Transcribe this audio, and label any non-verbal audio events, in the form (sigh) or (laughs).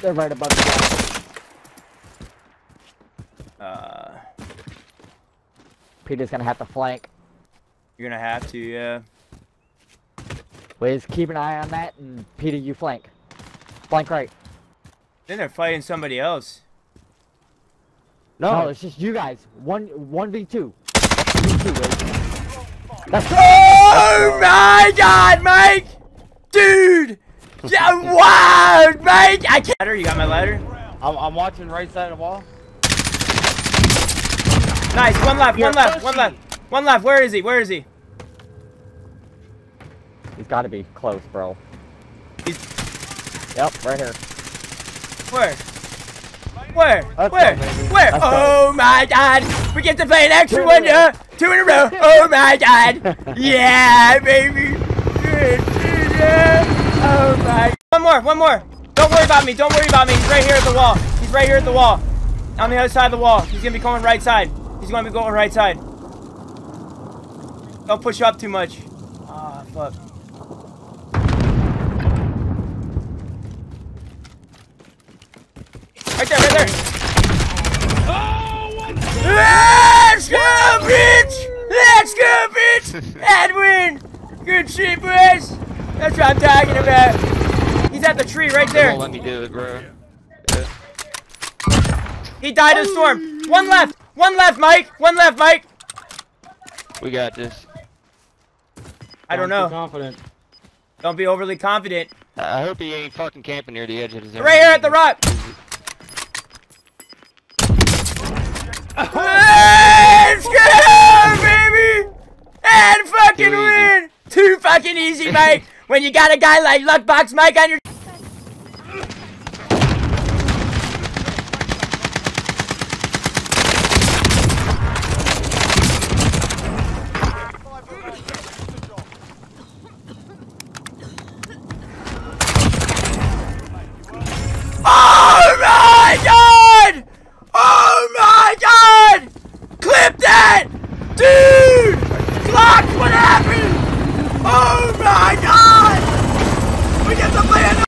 They're right above the Uh, Peter's gonna have to flank. you're gonna have to, yeah. Wiz, keep an eye on that, and Peter, you flank. Flank right. Then they're fighting somebody else. No, it's just you guys. One, one v two. One v two, Wiz. That's Oh my god, Mike! Dude! (laughs) Yeah, wow, Mike! I can't. Ladder, you got my ladder? I'm, I'm watching right side of the wall. Nice, one left, You're one left, one left. One left, where is he? Where is he? He's got to be close, bro. He's- Yep, right here. Where? Where? Let's Where? go. Where? Let's go. Oh my god! We get to play an extra Two one, a yeah! Two in a row! Oh my god! (laughs) Yeah, baby! Yeah! Oh more, one more! Don't worry about me, don't worry about me. He's right here at the wall. He's right here at the wall. On the other side of the wall. He's gonna be going right side. He's gonna be going right side. Don't push up too much. Ah, fuck. Right there, right there. Let's go, bitch! Let's go, bitch! (laughs) Edwin! Good shit, boys! That's what I'm talking about. He's at the tree right there. won't let me do it, bro. He died in a storm. One left. One left, Mike. One left, Mike. We got this. I don't I'm know. Confident. Don't be overly confident. I hope he ain't fucking camping near the edge of his Right here at the rock. Let's go, baby! And fucking win! Too fucking easy, (laughs) Mike. When you got a guy like Luckbox Mike on your